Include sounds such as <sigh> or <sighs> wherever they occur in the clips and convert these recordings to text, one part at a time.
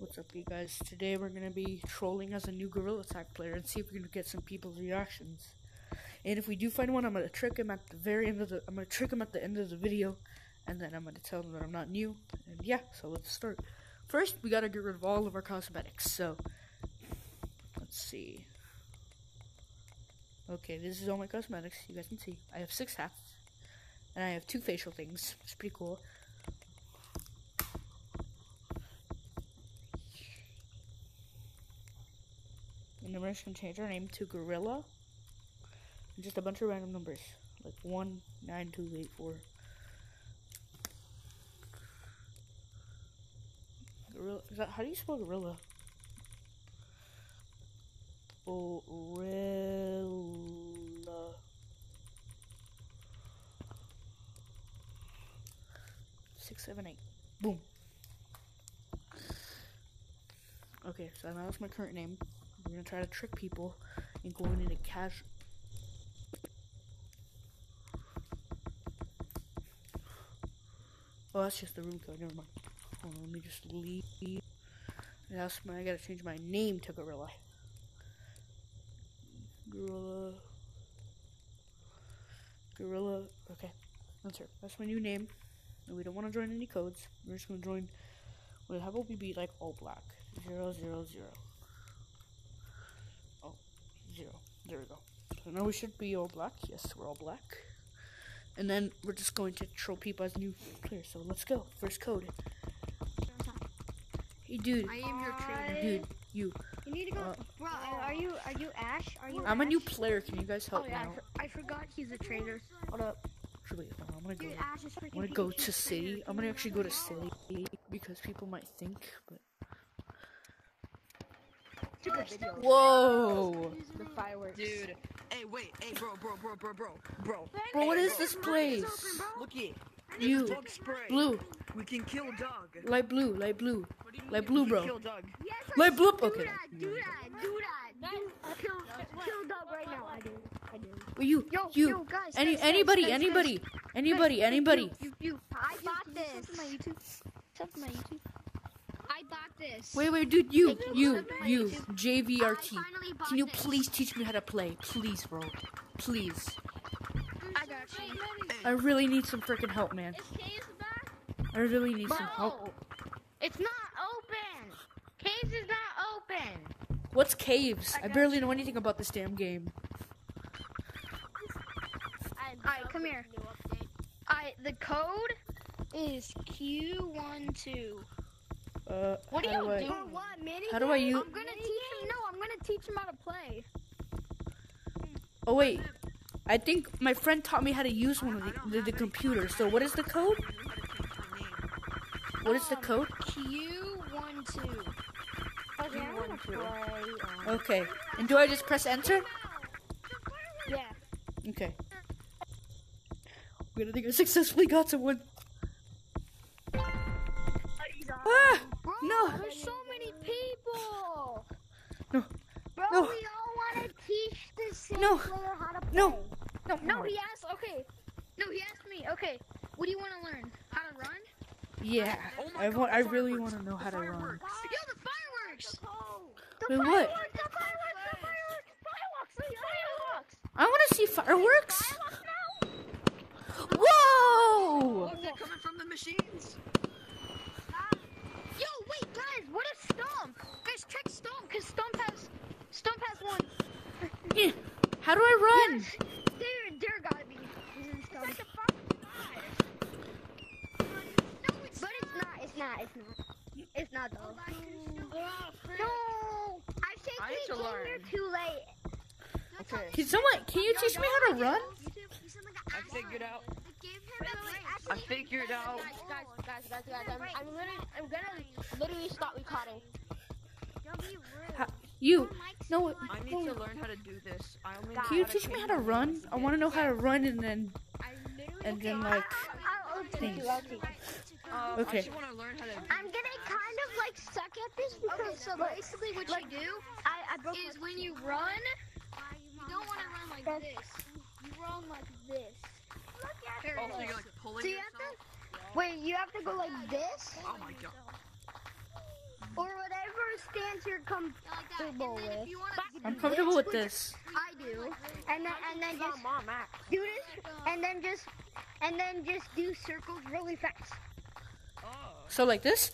What's up, you guys? Today we're gonna be trolling as a new Gorilla Tag player and see if we can get some people's reactions. And if we do find one, I'm gonna trick him at the very end of the. I'm gonna trick him at the end of the video, and then I'm gonna tell him that I'm not new. And yeah, so let's start. First, we gotta get rid of all of our cosmetics. So let's see. Okay, this is all my cosmetics. You guys can see. I have six hats, and I have two facial things. It's pretty cool. And we're just gonna change our name to Gorilla. And just a bunch of random numbers. Like one, nine, two, eight, four. Gorilla that how do you spell gorilla? Gorilla. Six, seven, eight. Boom. Okay, so now that's my current name. I'm gonna try to trick people and going into cash. Oh, that's just the room code. Never mind. Hold on, let me just leave. That's my. I gotta change my name to Gorilla. Gorilla. Gorilla. Okay, that's it. That's my new name. And we don't want to join any codes. We're just gonna join. Wait, how about we be like all black? Zero zero zero. Oh, zero. There we go. So now we should be all black. Yes, we're all black. And then we're just going to troll people as new players. So let's go. First code. Hey, dude. I am your trainer. Dude, you. You need to go. Uh, bro, are you are you Ash? Are you? I'm a new player. Can you guys help Oh me yeah, I, out? for- I forgot he's a trainer. Hold up. Actually, I'm gonna go. Dude, Ash. I'm gonna go to city. I'm gonna actually go to city because people might think. But whoa, The fireworks. Dude, hey, wait, hey, bro, bro, bro, bro, bro, bro. bro, what Hey, is this place? Look here. You, blue, We can kill Doug. light blue, light blue, light blue, bro. kill Doug. Yes, Light blue. do Okay. that, do that, do that. Do, kill, kill Doug right now. I do. I do. Well, you, Yo, you, yo, guys, any, guys, guys, anybody, guys, anybody, guys. anybody, Guys, anybody. You, you, you. I bought this. Sub to my YouTube. Sub to my YouTube. I bought this. Wait, wait, dude, you, you, you. you, JVRT. finally Can you this. please teach me how to play, please, bro, please. I got you. I really need some freaking help, man. Is back? I really need some help. It's not open. Caves is not open. What's caves? I got barely know anything about this damn game. Alright, come here. Alright, the code is Q12. Uh, What how are do you I, doing? what, mini? how do I use? I'm gonna teach him. No, I'm gonna teach him how to play. Oh wait, I think my friend taught me how to use one of the, the, the computer. So what is the code? What is the code? Q12. Okay, I wanna um, Okay, and do I just press enter? Yeah. Okay. Wait, I think I successfully got someone. Ah! Bro, there's so many people. No. Bro, No. we all want to teach the same No. player how to play. No. No, No, he asked. Okay. No, he asked me. Okay. What do you want to learn? How to run? Yeah, Oh my I God, want. I really want to know how to run. fireworks. Yo, the fireworks. The Wait, what? fireworks, The fireworks. The fireworks. Fireworks. The fireworks. I want to see fireworks. Fireworks now. Whoa! Oh, they're coming from the machines. Yo, wait, guys. What is Stomp? Guys, check Stomp, cause Stomp has, Stomp has one. How do I run? Yes. There, there gotta be. He's in Stomp. But it's not. It's not. It's not. It's not though. No, I think I we need came learn. here too late. Okay, Can someone? Can you teach me how to run? I figured out. Actually, I figured out. Guys, guys, guys, guys, I'm, I'm literally, I'm gonna literally stop recording. How, you. No. I need to learn how to do this. I only know Can you teach me how to run? I want to know how to run and then and then like. I'll, I'll teach you. I'll teach you. Uh, Okay. I just want to learn how to. I'm gonna kind of like suck at this because so basically what you do I, I broke is when you run, you don't want to run like this. You run like this. Look at Oh, so you're like pulling So you yourself? have to wait. You have to go like this Oh my god. Or whatever. ones you're comfortable with. I'm comfortable with this. I do. And then and then just Mom, do this and then just and then just do circles really fast. Oh. So like this.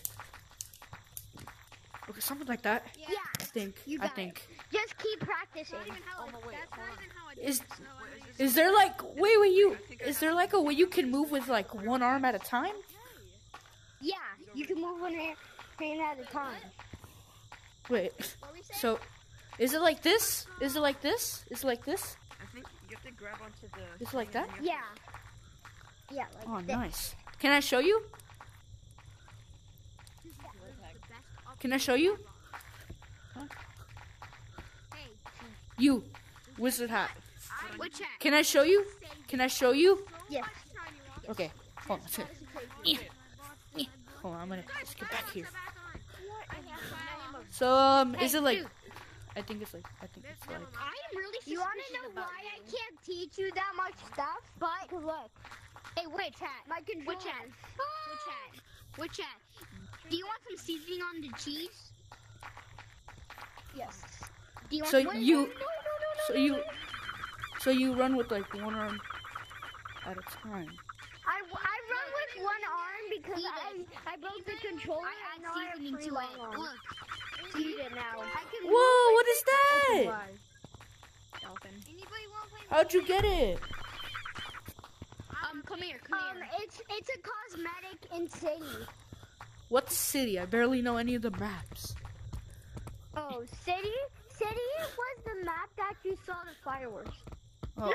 Okay, something like that. Yeah. I think. You I got it. think. Just keep practicing. Oh, no, wait. Is is there like wait wait you is there like a way you can move with like one arm at a time? Yeah, you can move one hand, hand at a time. Wait. So is it like this? Is it like this? Is it like this? I think you have to grab onto the. It's like that? then you have Yeah. Yeah, like Oh, this. nice. Can I show you? Can I show you? You, wizard hat. Hat? Can I show you? Can I show you? Yes. Okay, hold on. Yeah. Yeah. Hold on, I'm gonna just get back here. So, um, is it like? I think it's like. I think it's like. I'm really You want to know why I can't teach you that much stuff? But look. Hey, which hat? My controller. Which hat? Which hat? Which hat? Do you want some seasoning on the cheese? Yes. Do you want So Wait, you- no, no, no, no, So no, you, no. so you run with like one arm at a time. I, I run with one arm because I, I broke the controller. I add now I have seasoning to long it. arms. Look. Eat it now. Whoa! What is that? Dolphin. Anybody want to play? How'd you get it? Um, come here, come Um, here. it's it's a cosmetic in city. What city? I barely know any of the maps. Oh, city? City was the map that you saw the fireworks. Oh.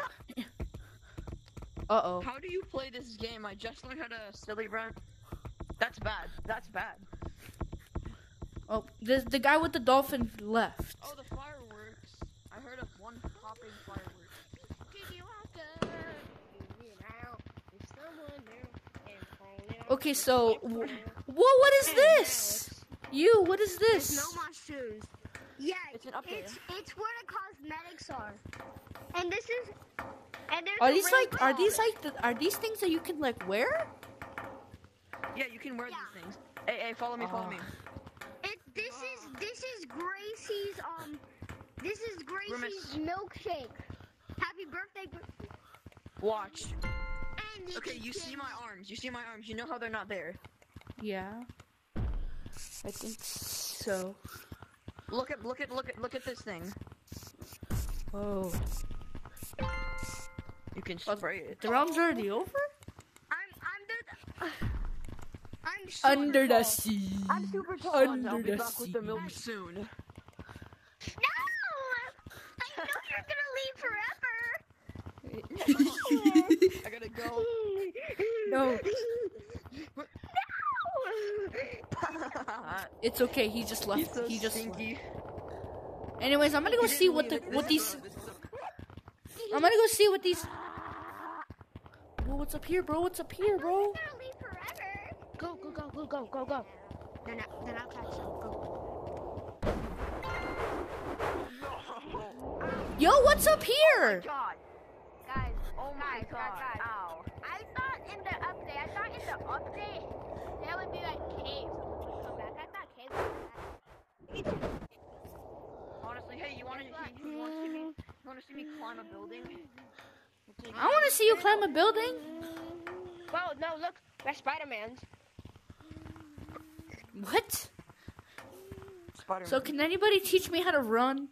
Uh oh. How do you play this game? I just learned how to silly run. That's bad. That's bad. Oh, the the guy with the dolphin left. Oh, the fireworks. I heard of one popping fireworks. Okay, so wh- whoa, what is this? You, what is this? No more. Yeah, It's an update. It's it's where the cosmetics are, and this is and there's Are these like are these like the, are these things that you can like wear? Yeah, you can wear Yeah. these things. Hey, hey, follow me, follow Oh. me. It, this is this is Gracie's um this is Gracie's Grimace. milkshake. Happy birthday! Gr- Watch. And the Okay, you see my arms. You see my arms. You know how they're not there. Yeah. I think so. Look at, look at, look at, look at this thing. Whoa. You can Oh, spray it. The round's already over? I'm under the. I'm super Under the tall. sea. I'm super tall. Under I'll be the back with the sea. milk soon. No! I know you're gonna leave forever. <laughs> I gotta go. No, <laughs> No! it's okay. He just left. He's so he just. left. stinky. Anyways, I'm gonna go see what the leave. This what is these. a- this is a- I'm gonna go see what these. Whoa, what's up here, bro? What's up here, bro? You're gonna leave forever. Go, go, go, go. Then, I, then I'll catch you. Go. Yo, what's up here? Oh God. Guys, Oh my guys, God. guys, guys. Ow. I thought in the update, I thought in the update, there would be like caves come back. I thought caves would come back. Honestly, hey, you wanna, you, you wanna see me? You mm. wanna see me climb a building? I want to see you climb a building. Well, no, look, we're Spider-Mans. What? Spider-Man. So can anybody teach me how to run?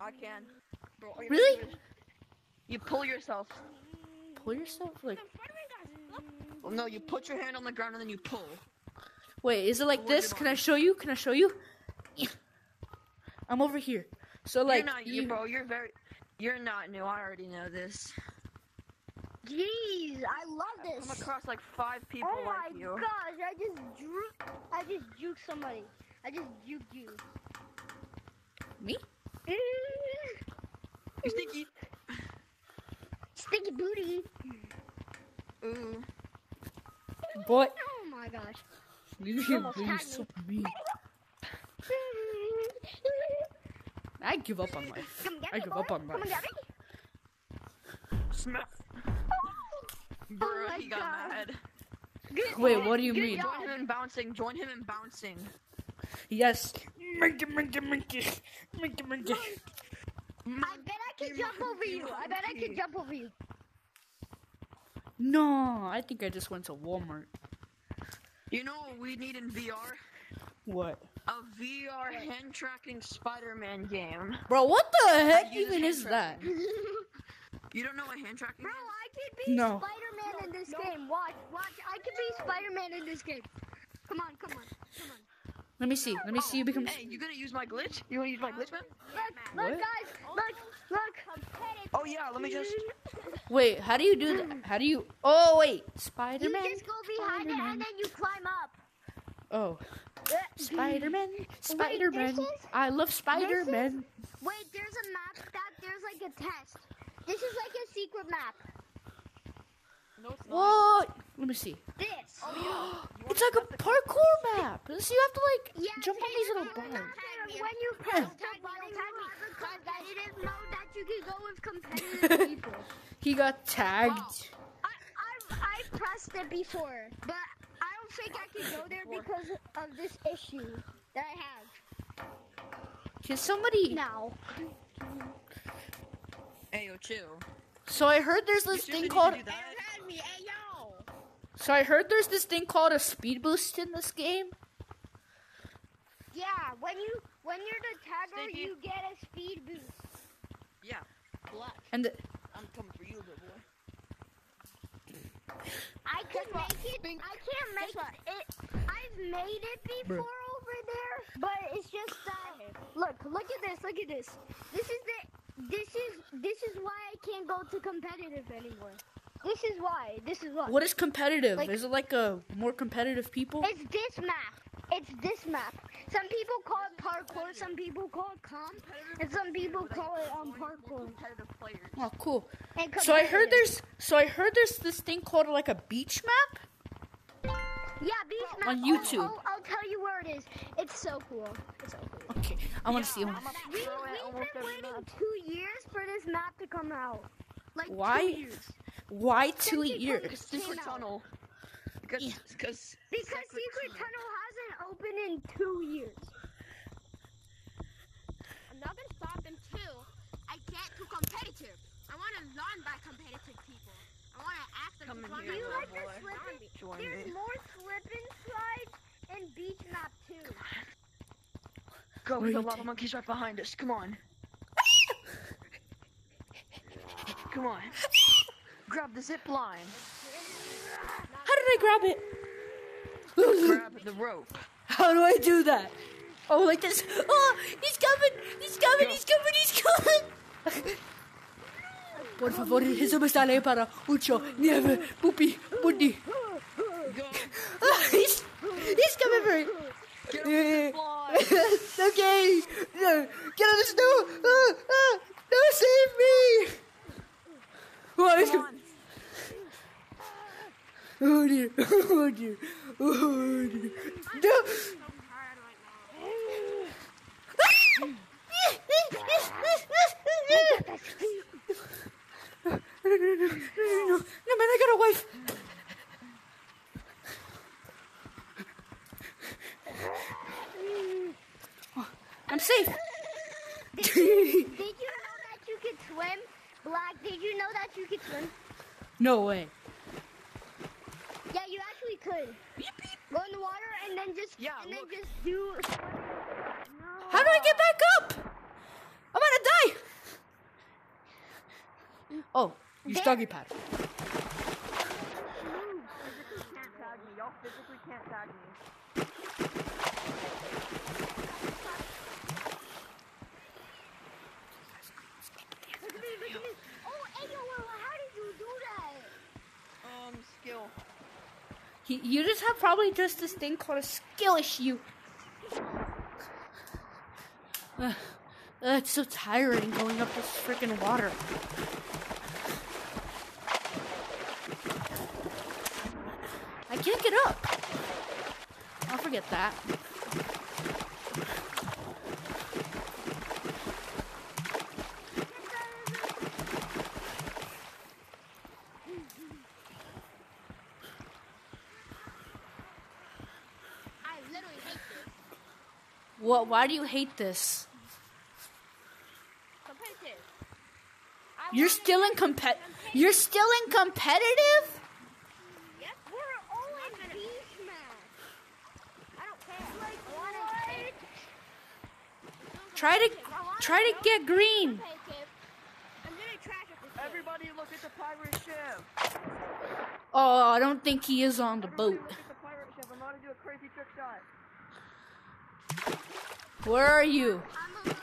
I can. Bro, Really? have to do is- You pull yourself. Pull yourself like. Well, no, you put your hand on the ground and then you pull. Wait, is it like this? Can I show you? Can I show you? I'm over here. So like you're not, you, bro. You're very. You're not new. I already know this. Jeez, I love this. I've come across like five people Oh my like you. gosh, I just drew. I just juked somebody. I just juked you. me? <laughs> You stinky. Stinky booty. Ooh. Boy, Oh my gosh. you almost really had so mean. I give up on life. Come get I give boy. up on Come and life. get me. Smell. Bruh, Oh my he got God. mad. Wait, what do you Good mean? Join him in bouncing. Join him in bouncing. Yes. Monkey, monkey, monkey, monkey, monkey. I bet I can jump over you. I bet I can jump over you. No, I think I just went to Walmart. You know what we need in VR? What? A VR hand tracking Spider-Man game. Bro, what the heck even is that? <laughs> You don't know what hand tracking Bro, is? I could be No. Spider-Man in this game. Watch, watch. I could be Spider-Man in this game. Come on, come on, come on. Let me see. Let me see you become. Hey, you gonna use my glitch? You wanna use my glitch, man? Look, What? look, guys. Look, look. Oh yeah, let me just. <laughs> Wait, how do you do that? How do you? Oh wait, You Spider Man. just go behind it and then you climb up. Oh, Spider Man. Spider Man. is- I love Spider Man. Wait, there's a map that there's like a test. This is like a secret map. No, it's. What? Let me see. This. It's like a parkour map. So you have to like Yeah, jump on these little over bars. When you press the button, you have a competitive mode that you can go with competitive people. He got tagged. I, I've, I've pressed it before, but I don't think I can go there because of this issue that I have Can somebody? now. Hey, yo, chill. So I heard there's this seriously thing called. to do that? me, hey. So I heard there's this thing called a speed boost in this game. Yeah, when you when you're the tagger, Sticky. you get a speed boost. Yeah. Black. And the, I'm coming for you, little boy. I can make it. I can't make it. I've made it before over there, but it's just that. Look, look at this. Look at this. This is the. This is this is why I can't go to competitive anymore. This is why. This is why. what is competitive? Like- is it like a more competitive people? It's this map. It's this map. Some people call it parkour. Some people call it comp, and some people call it um parkour. Oh, cool. So I heard there's. So I heard there's this thing called like a beach map. Yeah, beach map. On I'll- YouTube. I'll, I'll tell you where it is. It's so cool. It's so cool. Okay, I want to see. I'm one. We, we've been waiting map. two years for this map to come out. Like Why? two years. Why two Since years? comes- Secret tunnel. Because, Yeah. because, Because Secret Tunnel hasn't opened in two years. I'm not stop until I get to competitive. I want to learn by competitive people. I want to ask them Come to in here, Do you like the boy. slip and, Join There's me. more slip and slides in beach map too. Go, Where the you lava monkey's right behind us. Come on. Come on. Grab the zip line. How did I grab it? Grab the rope. How do I do that? Oh, like this. Oh, he's coming! He's coming! He's coming! He's coming! <laughs> Por favor, eso me sale para mucho nieve, pupi, mundi. Ah, he's, he's coming for it. Get on the zip line. okay. No, Get on the snow. Ah, ah, no, save me. Oh, he's Come coming. on. Oh dear. Oh dear. Oh dear. No. No, no, no, no, no, no, no, man, I got a wife. Oh, I'm safe. Did you know that you could swim? Black, did you know that you could swim? no way. Yeah, you actually could. Go in the water and then just Yeah, and then look. just do. How do I get back up? I'm gonna die. Oh, use There- doggy pad. Can't tag me. Y'all physically can't tag me. Look at me, look at me. Oh, hey, yo, yo, how did you do that? Um, skill. He, you just have probably just this thing called a skill issue. Ugh, <sighs> ugh, it's so tiring going up this freaking water. I can't get up. I'll that. I literally hate this. What? Why do you hate this? You're still in compet. You're still in competitive. Yes, We're all in minute. beast smash. I don't care. Like I wanna what? take- Try to try to get green. I'm gonna trash at this game. Everybody look at the pirate ship. Oh, I don't think he is on the boat. look at the pirate ship. I'm gonna do a crazy trick shot. Where are you? I'm a little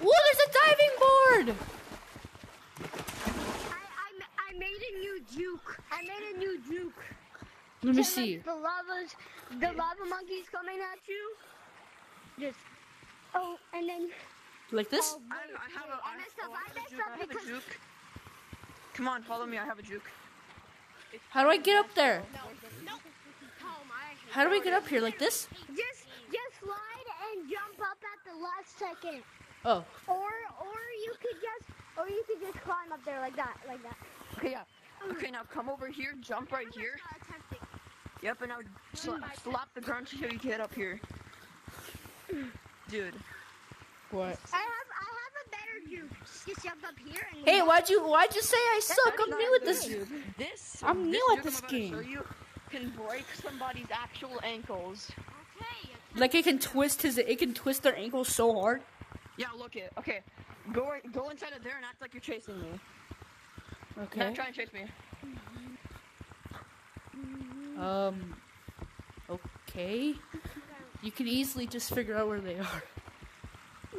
Whoa, there's a diving board. I, I, ma- I made a new juke. I made a new juke. Let me So, see. The lava's, the lava monkey's coming at you. Just, oh, and then. Like this? Oh, I, wait, I have wait, a, I messed up. oh, I have a messed juke, up I have a because juke. Come on, follow me. I have a juke. How do I get up there? No, no. Tom, I hate How do we get up here? Like this? just, just slide and jump up at the last second. Oh, Or, or you could just, or you could just climb up there like that, like that. Okay, yeah. Um, okay, now come over here. Jump right here. Yep, and now sla- slap the ground so you can get up here. Dude. what? I have, I have a better juke. Just jump up here and. Hey, why'd you why'd you say I suck? I'm That's new at this. dude. This. I'm this new at this I'm about to game. show you can break somebody's actual ankles. Okay. Like it can twist his it can twist their ankles so hard. Yeah, look it. Okay, go go inside of there and act like you're chasing me. Okay. Now Okay. try and chase me. Um. Okay. You can easily just figure out where they are.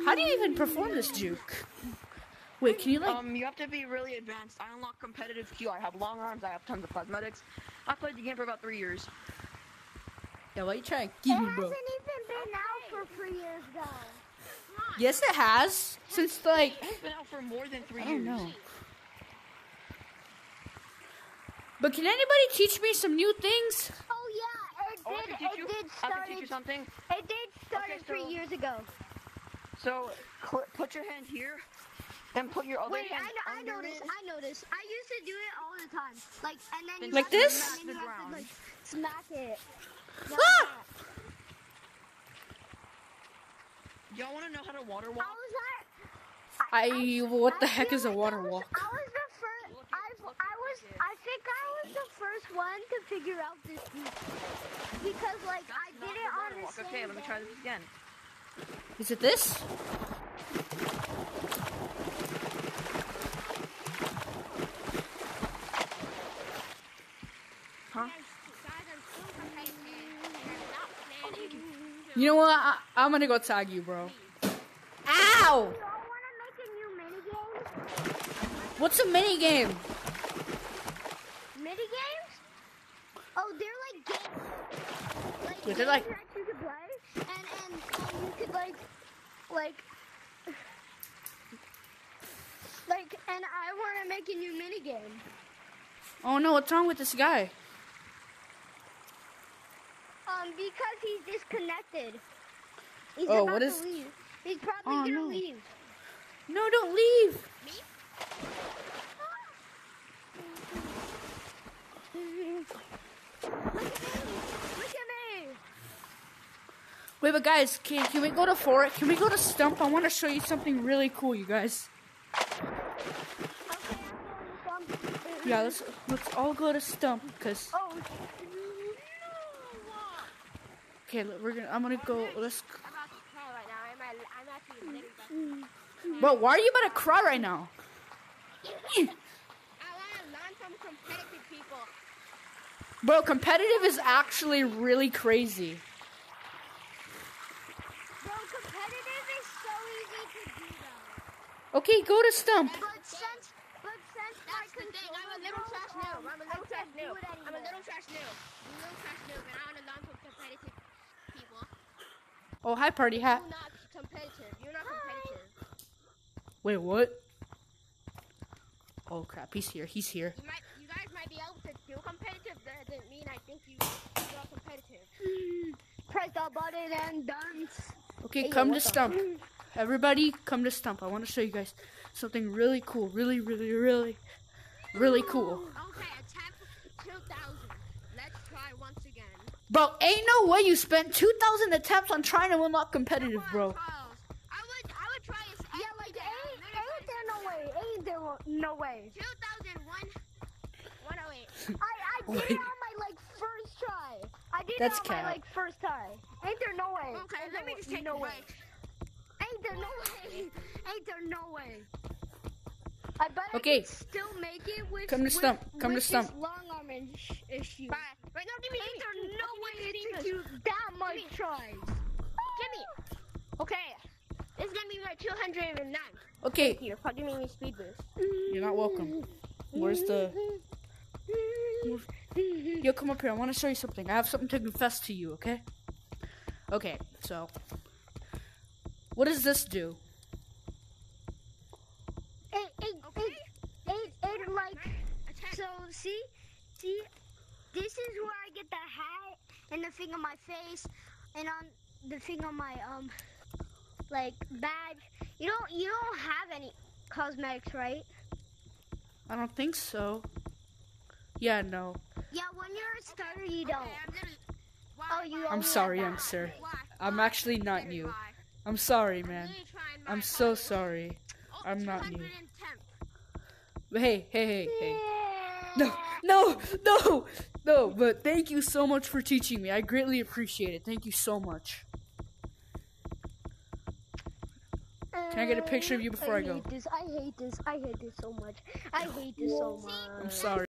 How do you even perform this juke? Wait, can you like? Um, you have to be really advanced. I unlock competitive Q. I have long arms. I have tons of cosmetics. I played the game for about three years. Yeah, why are you trying to It give me, hasn't even been out for three years though. Yes, it has. Since like It's been out for more than three I years. don't know. But can anybody teach me some new things? Oh yeah, it Oh, I did. can teach you. It did I can teach you something. It did start Okay, three years ago. So, cl- put your hand here, then put your other Wait, hand know, I under know this. it. I know this. I used to do it all the time. Like and then you Like have to- and then you The have to, ground. like, smack it. Like Ah! Y'all want to know how to water How walk? was that? I what the heck feel is a like water I was, walk? I was the first. Look I, at- look I at was. it. I think I was the first to figure out this because, like, I That's did not it the on water the walk. same Okay, let me try day. this again. Is it this? Huh? Guys, I'm still competitive. and I'm not planning to- You know what? I, I'm gonna go tag you, bro. Ow! You all want to make a new minigame? What's a mini game? Oh, they're like games. Like Yeah, they're like- that you could play, and and, and you could like, like, like, and I want to make a new minigame. Oh no, what's wrong with this guy? Um, because he's disconnected. He's Oh, about what to leave. He's probably Oh, gonna no. leave. No, don't leave. <laughs> Look at me! Wait, but guys, can, can we go to Fort? Can we go to Stump? I want to show you something really cool, you guys. Yeah, let's let's all go to Stump, cause Oh, okay, look, we're gonna. I'm gonna go. Let's. Bro, why are you about to cry right now? I want to learn from competitive people. Bro, competitive is actually really crazy. bro, competitive is so easy to do though. Okay, go to Stump. But since, but since That's the thing. I'm a little trash noob. I'm a I little trash noob. I'm a little trash noob. I'm a little trash noob, and I want to learn from competitive people. Oh, hi, party hat. You're not competitive. You're not competitive. Wait, what? Oh crap, he's here. He's here. You might, you guys might be able to do competitive. That doesn't mean I think you you are competitive. Hmm. Press the button and dance. Okay, Hey, yo, come to what the- Stump. everybody, come to Stump. I want to show you guys something really cool. Really, really, really, really cool. Okay, attempt 2,000. Let's try once again. Bro, ain't no way you spent 2,000 attempts on trying to unlock competitive, bro. I would, I would try this. Yeah, like ain't, ain't there no way? Ain't there no way? 2001, 108. I I did <laughs> Wait. it on my like first try. I did That's it on cap. my like first try. Ain't there no way? Okay, Ain't let me just take no way. Ain't there no way? <laughs> Ain't there no way? I bet Okay. I can still make it with Come to with- Stump. Come to Stump. Long arm issue. Bye. Wait, no, give me, Ain't there no way it took you that much tries? Give me. Okay. This is gonna be my 209. Okay, Here, for giving me speed boost. you're not welcome. Where's the... Yo, come up here. I want to show you something. I have something to confess to you, okay? Okay, so... What does this do? It, it, Okay. it, it, it, like, Attack. so, see? See? This is where I get the hat and the thing on my face and on the thing on my, um, like, badge. You don't, you don't have any cosmetics, right? I don't think so. Yeah, no. Yeah, when you're a starter, you don't. Okay, I'm literally. Why? Oh, you? I'm sorry, have young sir. Why? I'm actually not Literally, new. why? I'm sorry, I'm man. literally trying my I'm so hardest. sorry. Oh, I'm not new. 210. But hey, hey, hey, hey. No, no, no, no. But thank you so much for teaching me. I greatly appreciate it. Thank you so much. Can I get a picture of you uh, before I go? hate this. I hate this. I hate this so much. I hate this so much. I'm sorry.